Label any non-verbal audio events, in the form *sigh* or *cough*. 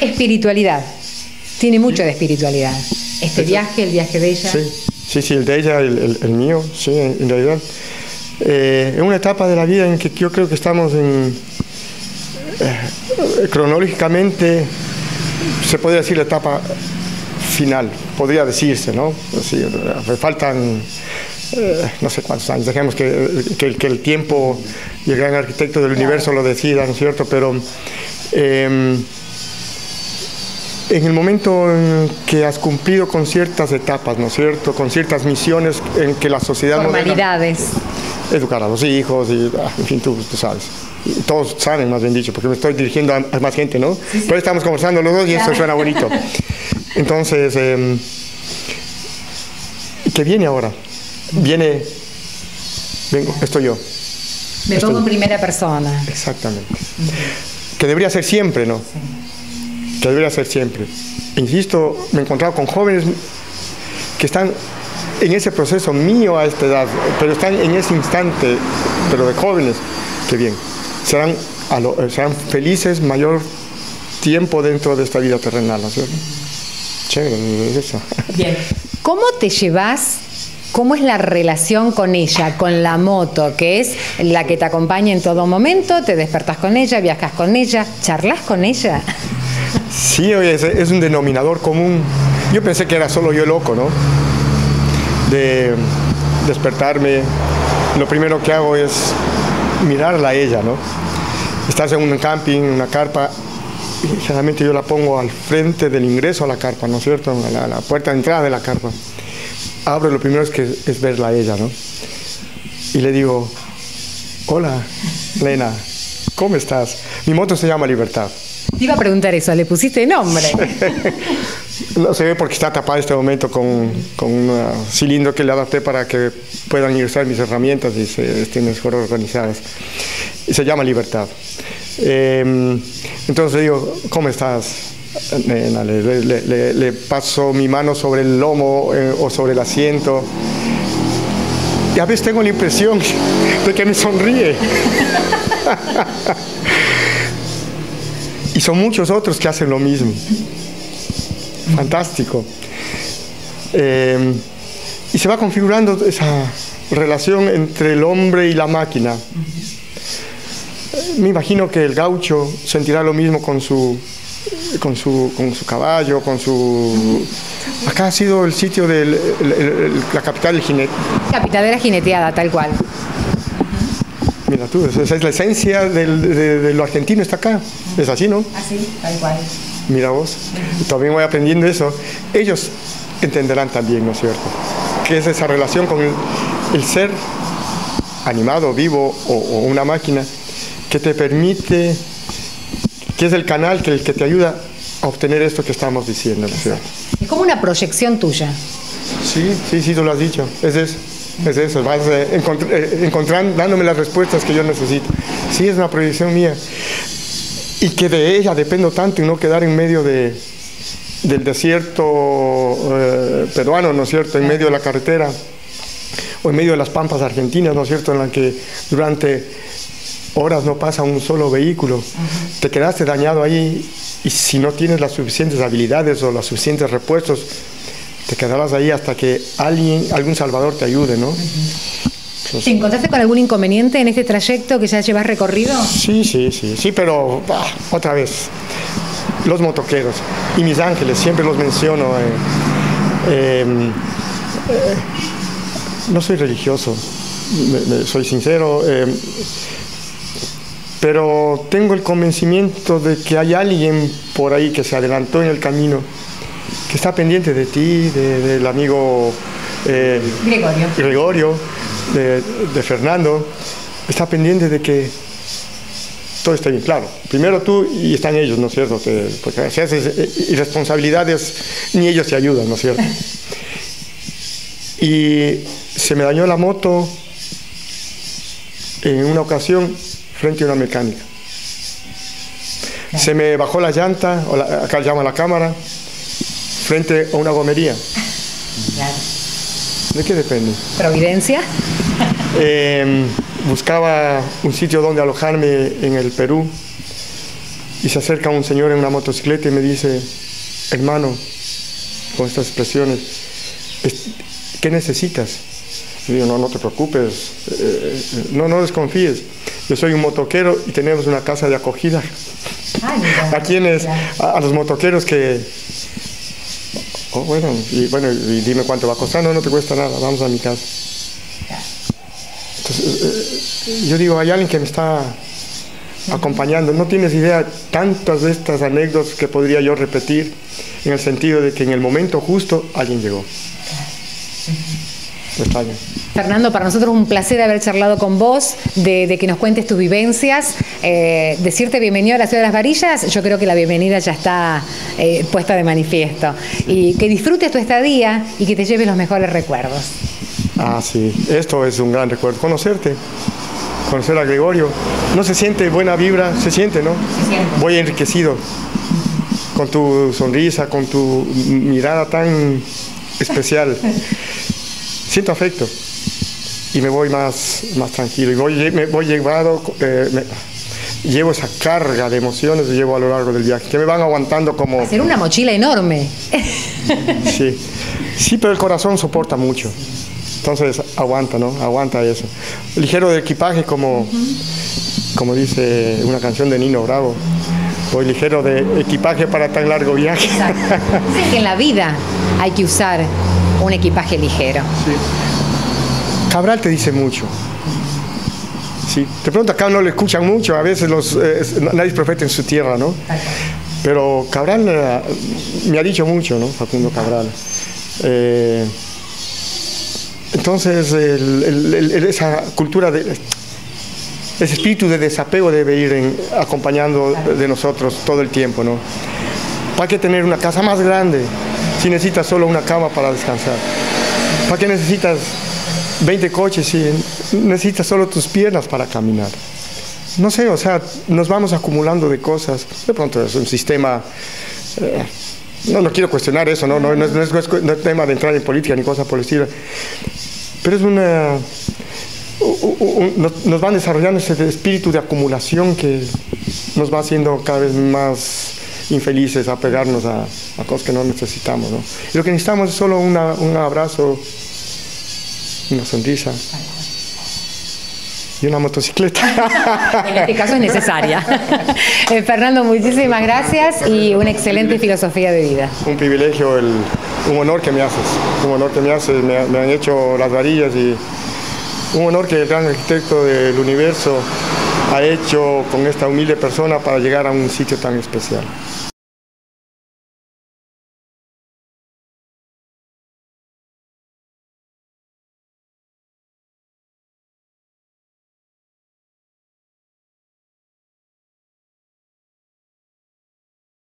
Espiritualidad. Tiene mucho de espiritualidad. Este viaje, el viaje de ella. Sí, sí, sí el de ella, el, el, mío, sí, en, realidad. Eh, es una etapa de la vida en que yo creo que estamos en, eh, cronológicamente, se podría decir la etapa final, podría decirse, ¿no? Así, faltan eh, no sé cuántos años, dejemos que, que, que, el tiempo y el gran arquitecto del universo lo decida, ¿no es cierto? Pero em, en el momento en que has cumplido con ciertas etapas, ¿no es cierto? Con ciertas misiones en que la sociedad... Formalidades. educar a los hijos, y, ah, en fin, tú, tú sabes. todos saben, más bien dicho, porque me estoy dirigiendo a, más gente, ¿no? Pero estamos conversando los dos y eso suena bonito. *laughs* Entonces, eh, ¿qué viene ahora? viene, vengo, estoy yo. Me pongo en primera persona. Exactamente. Que debería ser siempre, ¿no? Que debería ser siempre. Insisto, me he encontrado con jóvenes que están en ese proceso mío a esta edad, pero están en ese instante, pero de jóvenes, que bien, serán, serán felices mayor tiempo dentro de esta vida terrenal, ¿no es cierto? Chévere, es eso. Bien. ¿Cómo te llevas ¿Cómo es la relación con ella, con la moto, que es la que te acompaña en todo momento? ¿Te despertas con ella, viajas con ella, charlas con ella? Sí, es, es un denominador común. Yo pensé que era solo yo loco, ¿no? De despertarme, lo primero que hago es mirarla a ella, ¿no? Estás en un camping, una carpa, generalmente yo la pongo al frente del ingreso a la carpa, ¿no es cierto? A la puerta de entrada de la carpa abro, lo primero es que es verla a ella, ¿no? Y le digo, hola, Lena, ¿cómo estás? Mi moto se llama Libertad. Iba a preguntar eso, ¿le pusiste nombre? *laughs* no se ve porque está tapada en este momento con, un cilindro que le adapté para que puedan ingresar mis herramientas y se estén mejor organizadas. Se llama Libertad. Em, entonces digo, ¿cómo estás? le, paso mi mano sobre el lomo eh, o sobre el asiento. Y a veces tengo la impresión *laughs* de que me sonríe. *laughs* y son muchos otros que hacen lo mismo. Fantástico. Eh, y se va configurando esa relación entre el hombre y la máquina. Me imagino que el gaucho sentirá lo mismo con su con su, con su caballo, con su... Acá ha sido el sitio de la capital del jinete. Capital de la jineteada, tal cual. Mira tú, esa es la esencia de, lo argentino, está acá. Es así, ¿no? Así, tal cual. Mira vos, también voy aprendiendo eso. Ellos entenderán también, ¿no es cierto? Que es esa relación con el, ser animado, vivo o, o una máquina que te permite que es el canal que, el que te ayuda a obtener esto que estamos diciendo. Es como una proyección tuya. Sí, sí, sí, tú lo has dicho. Es eso. Es eso, vas eh, eh, encontrando, dándome las respuestas que yo necesito. Sí, es una proyección mía. Y que de ella dependo tanto y no quedar en medio de, del desierto eh, peruano, ¿no es cierto?, en medio de la carretera o en medio de las pampas argentinas, ¿no es cierto?, en la que durante horas no pasa un solo vehículo. Te quedaste dañado ahí y si no tienes las suficientes habilidades o los suficientes repuestos, te quedarás ahí hasta que alguien, algún salvador te ayude, ¿no? ¿Te encontraste con algún inconveniente en este trayecto que ya llevas recorrido? Sí, sí, sí, sí, pero otra vez, los motoqueros y mis ángeles, siempre los menciono. Eh, em, eh, no soy religioso, soy sincero. Em, pero tengo el convencimiento de que hay alguien por ahí que se adelantó en el camino, que está pendiente de ti, del amigo eh, Gregorio, Gregorio de, Fernando, está pendiente de que todo esté bien claro. Primero tú y están ellos, ¿no es cierto? porque si haces eh, irresponsabilidades, ni ellos te ayudan, ¿no es cierto? Y se me dañó la moto en una ocasión frente a una mecánica. Se me bajó la llanta, o la, acá llama la cámara, frente a una gomería. ¿De qué depende? ¿Providencia? Em, buscaba un sitio donde alojarme en el Perú y se acerca un señor en una motocicleta y me dice, hermano, con estas expresiones, ¿qué necesitas? Y digo, no, no te preocupes, eh, no, no desconfíes. Yo soy un motoquero y tenemos una casa de acogida. a quienes, a, los motoqueros que, oh, bueno, y, bueno, y dime cuánto va a costar, no, no te cuesta nada, vamos a mi casa. Entonces, eh, yo digo, hay alguien que me está acompañando. No tienes idea tantas de estas anécdotas que podría yo repetir en el sentido de que en el momento justo alguien llegó. Fernando, para nosotros es un placer haber charlado con vos, de, que nos cuentes tus vivencias, eh, decirte bienvenido a la ciudad de las varillas, yo creo que la bienvenida ya está eh, puesta de manifiesto. Y que disfrutes tu estadía y que te lleves los mejores recuerdos. Ah, sí, esto es un gran recuerdo, conocerte conocer a Gregorio. No se siente buena vibra, se siente, ¿no? Se siente. Voy enriquecido con tu sonrisa, con tu mirada tan especial. Siento afecto y me voy más, más tranquilo y voy, me voy llevado, eh, llevo esa carga de emociones que llevo a lo largo del viaje, que me van aguantando como... Hacer una mochila enorme. *laughs* sí, sí, pero el corazón soporta mucho. Entonces aguanta, ¿no? Aguanta eso. Ligero de equipaje como, como dice una canción de Nino Bravo. Voy ligero de equipaje para tan largo viaje. Exacto. que en la vida hay que usar un equipaje ligero. Sí. Cabral te dice mucho. Sí. De pronto acá no le escuchan mucho, a veces los, eh, nadie es profeta en su tierra, ¿no? Pero Cabral eh, me ha dicho mucho, ¿no? Facundo Cabral. Eh, entonces, esa cultura, de, ese espíritu de desapego debe ir acompañando de nosotros todo el tiempo, ¿no? ¿Para qué tener una casa más grande si necesitas solo una cama para descansar? ¿Para qué necesitas 20 coches si necesitas solo tus piernas para caminar? No sé, o sea, nos vamos acumulando de cosas. De pronto es un sistema... Eh, no, no quiero cuestionar eso, no, no, no, es, no, es, tema de entrar en política ni cosa por el estilo. Pero es una... nos, van desarrollando ese espíritu de acumulación que nos va haciendo cada vez más infelices a pegarnos a, cosas que no necesitamos. ¿no? Y lo que necesitamos es solo un abrazo, una sonrisa y una motocicleta. en este caso es necesaria. *laughs* Eh, Fernando, muchísimas gracias y una excelente filosofía de vida. Un privilegio, el, un honor que me haces, un honor que me haces, me, me han hecho las varillas y un honor que el gran arquitecto del universo ha hecho con esta humilde persona para llegar a un sitio tan especial.